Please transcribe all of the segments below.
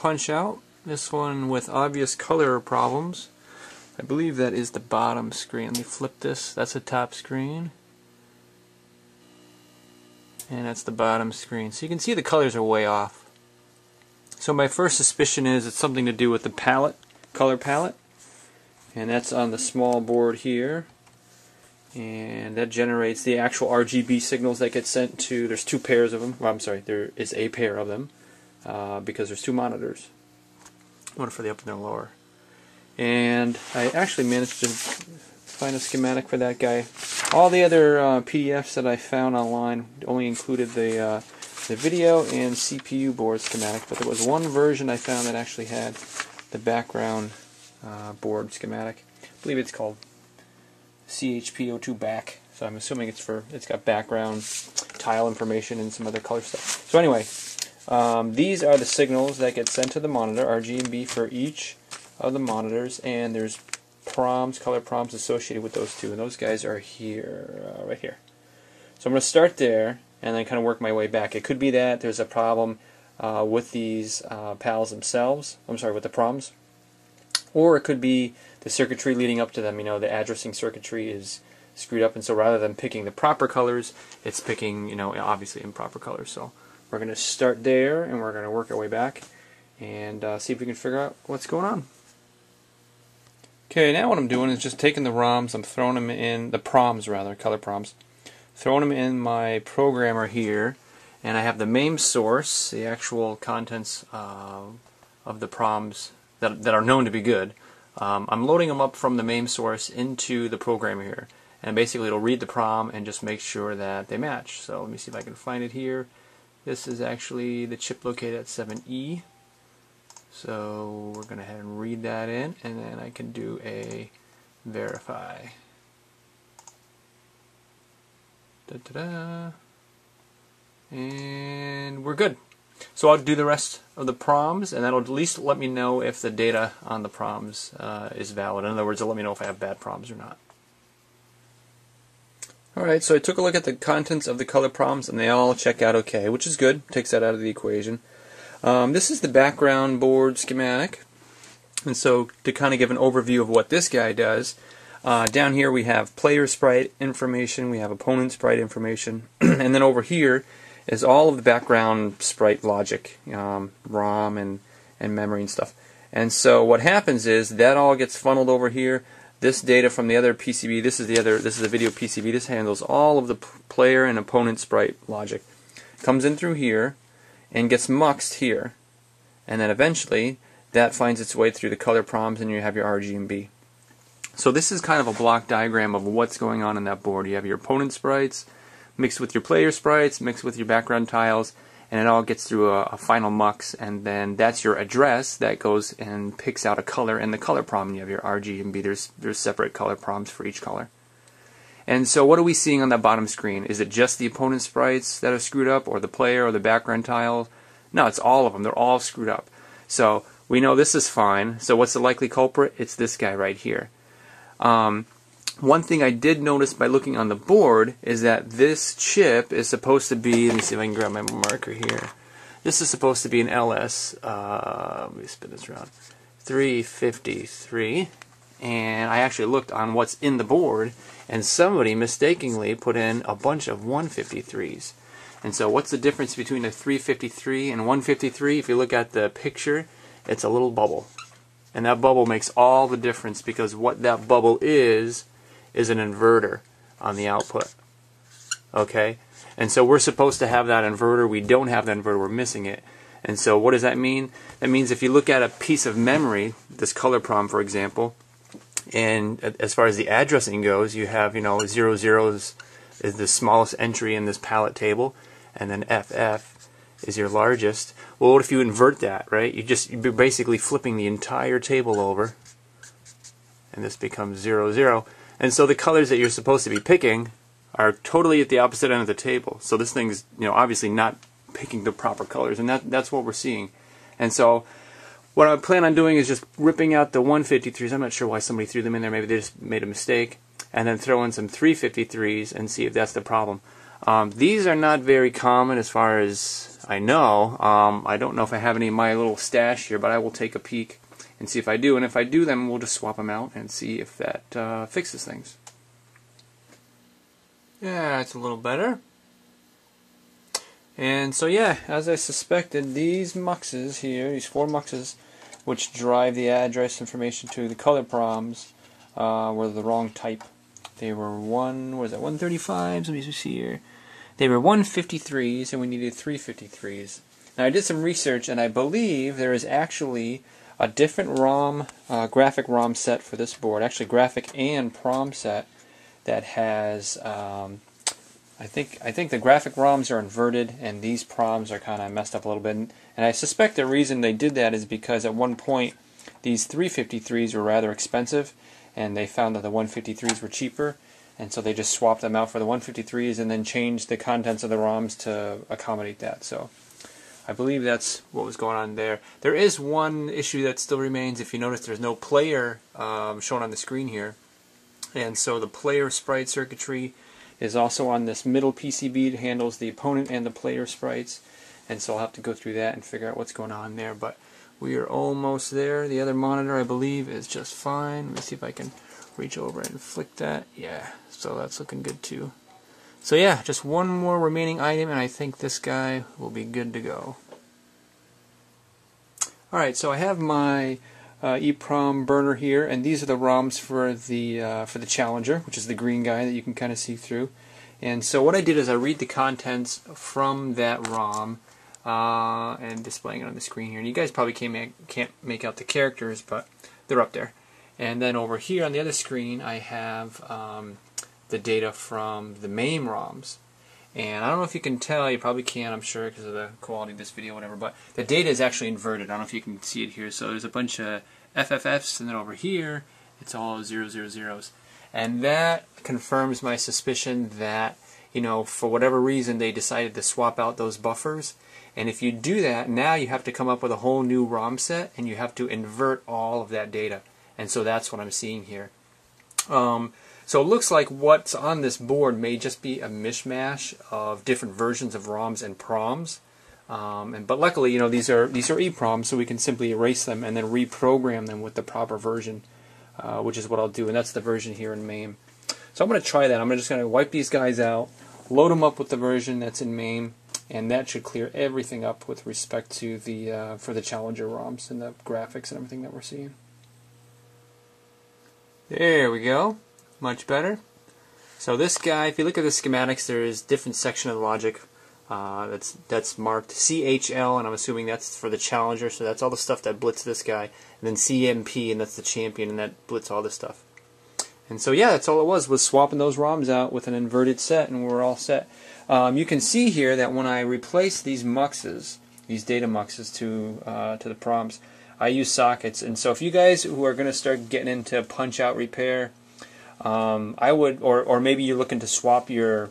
punch out. This one with obvious color problems. I believe that is the bottom screen. Let me flip this. That's the top screen. And that's the bottom screen. So you can see the colors are way off. So my first suspicion is it's something to do with the palette, color palette. And that's on the small board here. And that generates the actual RGB signals that get sent to, there's two pairs of them. Well, I'm sorry, there is a pair of them uh, because there's two monitors, one for the upper and the lower. And I actually managed to find a schematic for that guy. All the other uh, PDFs that I found online only included the uh, the video and CPU board schematic, but there was one version I found that actually had the background uh, board schematic. I believe it's called CHP02 back. So I'm assuming it's for it's got background tile information and some other color stuff. So anyway, um, these are the signals that get sent to the monitor, RGB for each of the monitors, and there's proms, color proms associated with those two, and those guys are here, uh, right here. So I'm going to start there and then kind of work my way back. It could be that there's a problem uh, with these uh, PALs themselves, I'm sorry, with the proms, or it could be the circuitry leading up to them. You know, the addressing circuitry is screwed up, and so rather than picking the proper colors, it's picking, you know, obviously improper colors. So we're going to start there and we're going to work our way back and uh, see if we can figure out what's going on. Okay, now what I'm doing is just taking the ROMs, I'm throwing them in, the proms rather, color proms, throwing them in my programmer here, and I have the MAME source, the actual contents uh, of the proms that, that are known to be good. Um, I'm loading them up from the MAME source into the programmer here, and basically it'll read the prom and just make sure that they match. So let me see if I can find it here. This is actually the chip located at 7E. So we're going to head and read that in, and then I can do a verify. Da -da -da. And we're good. So I'll do the rest of the proms, and that'll at least let me know if the data on the proms uh, is valid. In other words, it'll let me know if I have bad proms or not. Alright, so I took a look at the contents of the color proms and they all check out okay, which is good. Takes that out of the equation. Um, this is the background board schematic. And so to kind of give an overview of what this guy does, uh, down here we have player sprite information, we have opponent sprite information, and then over here is all of the background sprite logic, um, ROM and, and memory and stuff. And so what happens is that all gets funneled over here this data from the other PCB, this is the other, this is the video PCB, this handles all of the player and opponent sprite logic. Comes in through here and gets muxed here. And then eventually that finds its way through the color proms and you have your RGB. So this is kind of a block diagram of what's going on in that board. You have your opponent sprites mixed with your player sprites, mixed with your background tiles, and it all gets through a, a, final mux, and then that's your address that goes and picks out a color in the color prom. You have your RGB. There's there's separate color proms for each color. And so, what are we seeing on that bottom screen? Is it just the opponent sprites that are screwed up, or the player, or the background tile? No, it's all of them. They're all screwed up. So we know this is fine. So what's the likely culprit? It's this guy right here. Um, one thing I did notice by looking on the board is that this chip is supposed to be, let me see if I can grab my marker here. This is supposed to be an LS, uh, let me spin this around, 353. And I actually looked on what's in the board, and somebody mistakenly put in a bunch of 153s. And so what's the difference between a 353 and 153? If you look at the picture, it's a little bubble. And that bubble makes all the difference because what that bubble is is an inverter on the output. Okay? And so we're supposed to have that inverter. We don't have that inverter. We're missing it. And so what does that mean? That means if you look at a piece of memory, this color prom, for example, and as far as the addressing goes, you have, you know, zero zeros is the smallest entry in this palette table, and then FF is your largest. Well, what if you invert that, right? You just, you're basically flipping the entire table over, and this becomes zero zero. And so the colors that you're supposed to be picking are totally at the opposite end of the table. So this thing's, you know, obviously not picking the proper colors, and that that's what we're seeing. And so what I plan on doing is just ripping out the 153s. I'm not sure why somebody threw them in there. Maybe they just made a mistake. And then throw in some 353s and see if that's the problem. Um, these are not very common as far as I know. Um, I don't know if I have any in my little stash here, but I will take a peek and see if I do. And if I do, then we'll just swap them out and see if that uh, fixes things. Yeah, it's a little better. And so yeah, as I suspected, these muxes here, these four muxes, which drive the address information to the color proms, uh, were the wrong type. They were one, was it 135s? Let me see here. They were 153s, and we needed 353s. Now I did some research, and I believe there is actually a different ROM, uh, graphic ROM set for this board, actually graphic and PROM set that has um, I think I think the graphic ROMs are inverted and these PROMs are kind of messed up a little bit. And, and I suspect the reason they did that is because at one point these 353s were rather expensive and they found that the 153s were cheaper and so they just swapped them out for the 153s and then changed the contents of the ROMs to accommodate that. So I believe that's what was going on there. There is one issue that still remains. If you notice, there's no player um, shown on the screen here. And so the player sprite circuitry is also on this middle PCB. It handles the opponent and the player sprites. And so I'll have to go through that and figure out what's going on there. But we are almost there. The other monitor, I believe, is just fine. Let me see if I can reach over and flick that. Yeah, so that's looking good too. So yeah, just one more remaining item, and I think this guy will be good to go. Alright, so I have my uh, EEPROM burner here, and these are the ROMs for the uh, for the Challenger, which is the green guy that you can kind of see through. And so what I did is I read the contents from that ROM uh, and displaying it on the screen here. And you guys probably can't make, can't make out the characters, but they're up there. And then over here on the other screen, I have um, the data from the MAME ROMs. And I don't know if you can tell, you probably can, I'm sure, because of the quality of this video, whatever, but the data is actually inverted. I don't know if you can see it here. So there's a bunch of FFFs, and then over here, it's all zero zero zeros. And that confirms my suspicion that, you know, for whatever reason, they decided to swap out those buffers. And if you do that, now you have to come up with a whole new ROM set, and you have to invert all of that data. And so that's what I'm seeing here. Um, so it looks like what's on this board may just be a mishmash of different versions of ROMs and PROMs. Um, and, but luckily, you know, these are these are EEPROMs, so we can simply erase them and then reprogram them with the proper version, uh, which is what I'll do, and that's the version here in MAME. So I'm going to try that. I'm just going to wipe these guys out, load them up with the version that's in MAME, and that should clear everything up with respect to the uh, for the Challenger ROMs and the graphics and everything that we're seeing. There we go much better. So this guy, if you look at the schematics, there is different section of the logic uh, that's that's marked CHL, and I'm assuming that's for the challenger. So that's all the stuff that blitz this guy, and then CMP, and that's the champion, and that blitz all this stuff. And so yeah, that's all it was was swapping those ROMs out with an inverted set, and we're all set. Um, you can see here that when I replace these muxes, these data muxes to uh, to the proms, I use sockets. And so if you guys who are going to start getting into punch out repair um, I would, or or maybe you're looking to swap your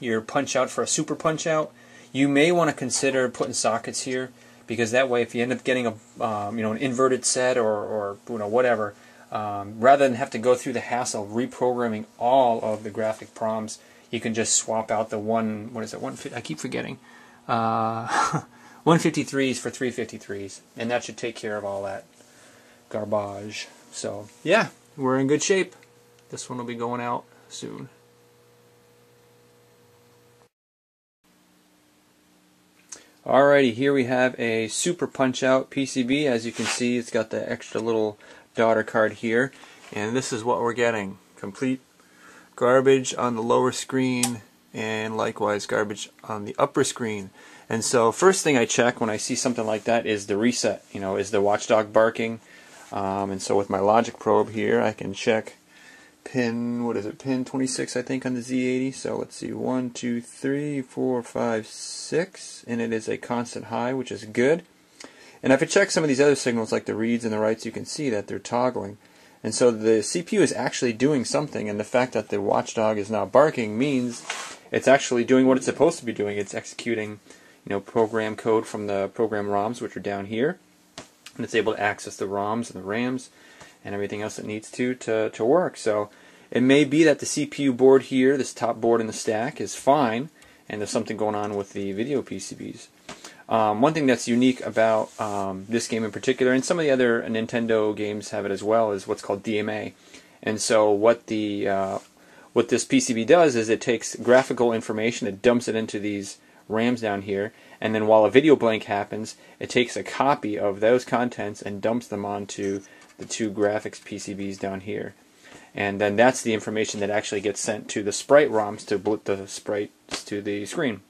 your punch out for a super punch out. You may want to consider putting sockets here because that way, if you end up getting a um, you know an inverted set or or you know whatever, um, rather than have to go through the hassle of reprogramming all of the graphic PROMs, you can just swap out the one. What is it? One. I keep forgetting. Uh, 153s for 353s, and that should take care of all that garbage. So yeah, we're in good shape. This one will be going out soon. Alrighty, here we have a Super Punch Out PCB. As you can see, it's got the extra little daughter card here. And this is what we're getting. Complete garbage on the lower screen and likewise garbage on the upper screen. And so first thing I check when I see something like that is the reset. You know, is the watchdog barking? Um, and so with my logic probe here, I can check pin, what is it, pin 26 I think on the Z80. So let's see, 1, 2, 3, 4, 5, 6, and it is a constant high, which is good. And if I check some of these other signals like the reads and the writes, you can see that they're toggling. And so the CPU is actually doing something, and the fact that the watchdog is now barking means it's actually doing what it's supposed to be doing. It's executing, you know, program code from the program ROMs, which are down here, and it's able to access the ROMs and the RAMs and everything else it needs to to, to work. So It may be that the CPU board here, this top board in the stack, is fine, and there's something going on with the video PCBs. Um, one thing that's unique about um, this game in particular, and some of the other Nintendo games have it as well, is what's called DMA. And so what the uh, what this PCB does is it takes graphical information, it dumps it into these RAMs down here, and then while a video blank happens, it takes a copy of those contents and dumps them onto the two graphics PCBs down here. And then that's the information that actually gets sent to the sprite ROMs to boot the sprites to the screen.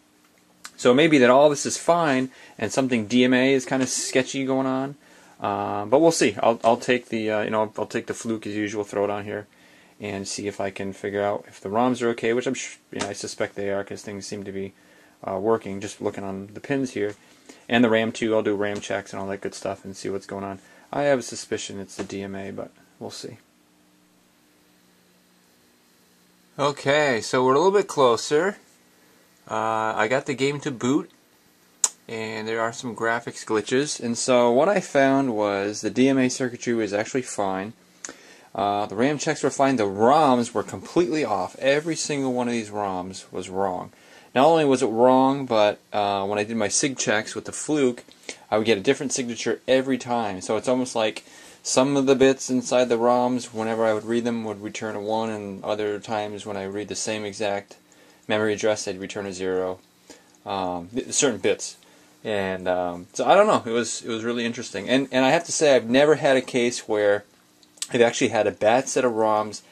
So maybe that all this is fine and something DMA is kind of sketchy going on, uh, but we'll see. I'll I'll take the uh, you know I'll take the fluke as usual, throw it on here, and see if I can figure out if the ROMs are okay, which I'm you know I suspect they are because things seem to be uh, working. Just looking on the pins here, and the RAM too. I'll do RAM checks and all that good stuff and see what's going on. I have a suspicion it's the DMA, but we'll see. Okay, so we're a little bit closer. Uh, I got the game to boot, and there are some graphics glitches. And so what I found was the DMA circuitry was actually fine. Uh, the RAM checks were fine. The ROMs were completely off. Every single one of these ROMs was wrong. Not only was it wrong, but uh, when I did my SIG checks with the Fluke, I would get a different signature every time. So it's almost like some of the bits inside the ROMs, whenever I would read them, would return a 1, and other times when I read the same exact memory address, they'd return a 0. Um, certain bits. And um, so I don't know. It was it was really interesting. And and I have to say I've never had a case where I've actually had a bad set of ROMs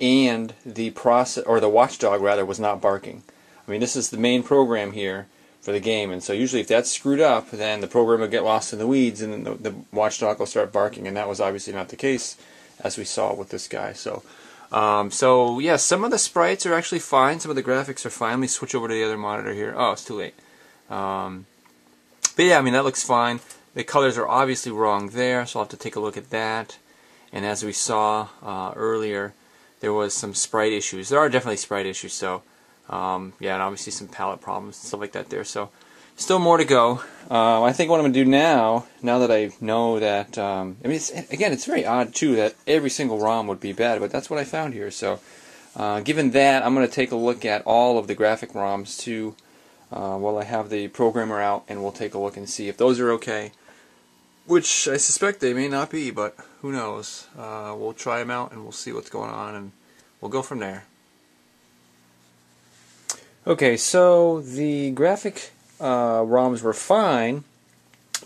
and the process or the watchdog rather was not barking. I mean, this is the main program here for the game, and so usually if that's screwed up, then the program will get lost in the weeds, and the, the watchdog will start barking, and that was obviously not the case, as we saw with this guy. So, um, so yeah, some of the sprites are actually fine, some of the graphics are fine. Let me switch over to the other monitor here. Oh, it's too late. Um, but yeah, I mean that looks fine. The colors are obviously wrong there, so I'll have to take a look at that. And as we saw uh, earlier, there was some sprite issues. There are definitely sprite issues, so um, yeah, and obviously some palette problems and stuff like that there. So still more to go. Uh, I think what I'm going to do now, now that I know that, um, I mean, it's, again, it's very odd too that every single ROM would be bad, but that's what I found here. So uh, given that, I'm going to take a look at all of the graphic ROMs too uh, while I have the programmer out, and we'll take a look and see if those are okay. Which I suspect they may not be, but who knows? Uh, we'll try them out and we'll see what's going on, and we'll go from there. Okay, so the graphic uh, ROMs were fine,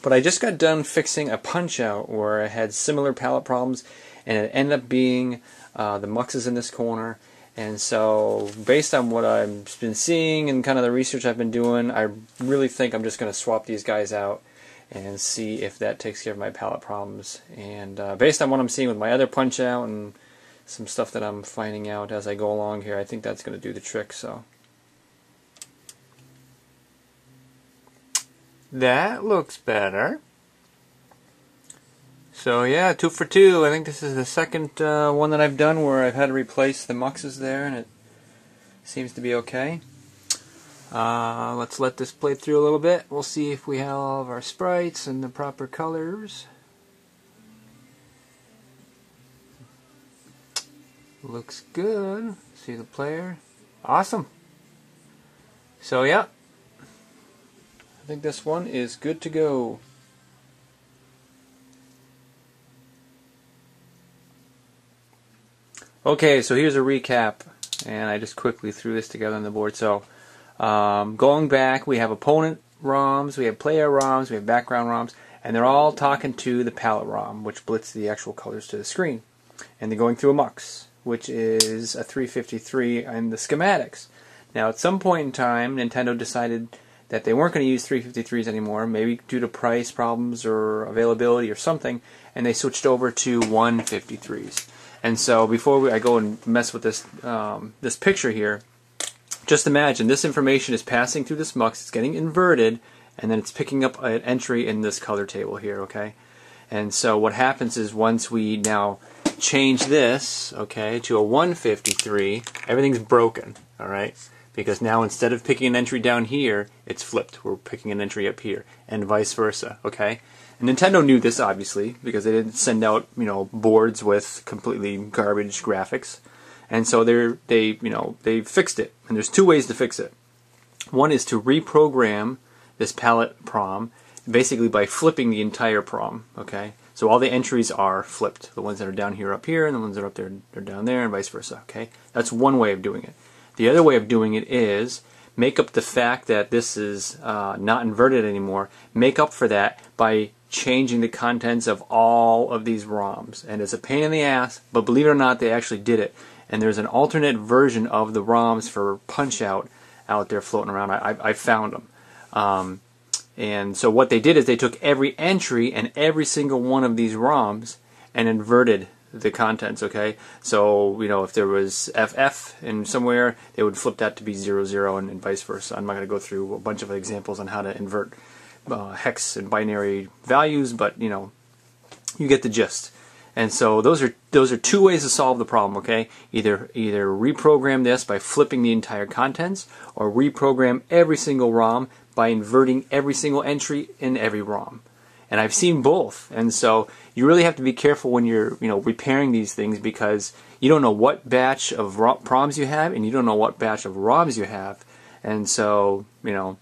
but I just got done fixing a punch out where I had similar palette problems, and it ended up being uh, the muxes in this corner. And so, based on what I've been seeing and kind of the research I've been doing, I really think I'm just going to swap these guys out and see if that takes care of my palette problems. And uh, based on what I'm seeing with my other punch out and some stuff that I'm finding out as I go along here, I think that's going to do the trick. So. That looks better. So yeah, two for two. I think this is the second uh, one that I've done where I've had to replace the muxes there, and it seems to be okay. Uh, let's let this play through a little bit. We'll see if we have all of our sprites and the proper colors. Looks good. See the player. Awesome. So yeah, think this one is good to go. Okay, so here's a recap, and I just quickly threw this together on the board. So, um, going back, we have opponent ROMs, we have player ROMs, we have background ROMs, and they're all talking to the palette ROM, which blits the actual colors to the screen. And they're going through a MUX, which is a 353 and the schematics. Now, at some point in time, Nintendo decided that they weren't going to use 353s anymore, maybe due to price problems or availability or something, and they switched over to 153s. And so before we, I go and mess with this um, this picture here, just imagine this information is passing through this mux, it's getting inverted, and then it's picking up an entry in this color table here, okay? And so what happens is once we now change this, okay, to a 153, everything's broken, all right? Because now instead of picking an entry down here, it's flipped. We're picking an entry up here, and vice versa. Okay. And Nintendo knew this obviously because they didn't send out you know boards with completely garbage graphics, And so they're they you know they fixed it, and there's two ways to fix it. One is to reprogram this palette prom, basically by flipping the entire prom. Okay, so all the entries are flipped. The ones that are down here up here, and the ones that are up there are down there, and vice versa. Okay, that's one way of doing it. The other way of doing it is make up the fact that this is uh, not inverted anymore. Make up for that by changing the contents of all of these ROMs. And it's a pain in the ass, but believe it or not, they actually did it. And there's an alternate version of the ROMs for Punch Out out there floating around. I, I, I found them. Um, and so what they did is they took every entry and every single one of these ROMs and inverted the contents, okay? So, you know, if there was FF in somewhere, they would flip that to be 00, zero and, and vice versa. I'm not going to go through a bunch of examples on how to invert uh, hex and binary values, but, you know, you get the gist. And so those are those are two ways to solve the problem, okay? Either either reprogram this by flipping the entire contents or reprogram every single ROM by inverting every single entry in every ROM. And I've seen both. And so you really have to be careful when you're, you know, repairing these things because you don't know what batch of proms you have and you don't know what batch of ROMs you have. And so, you know,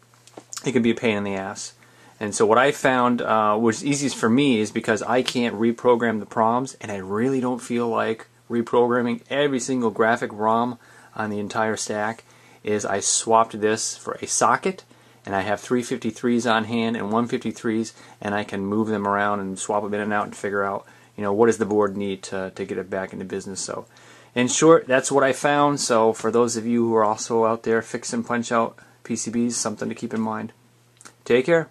it can be a pain in the ass. And so what I found uh, was easiest for me is because I can't reprogram the proms and I really don't feel like reprogramming every single graphic ROM on the entire stack is I swapped this for a socket and I have 353s on hand and 153s, and I can move them around and swap them in and out and figure out, you know, what does the board need to, to get it back into business. So, in short, that's what I found. So, for those of you who are also out there fixing punch out PCBs, something to keep in mind. Take care.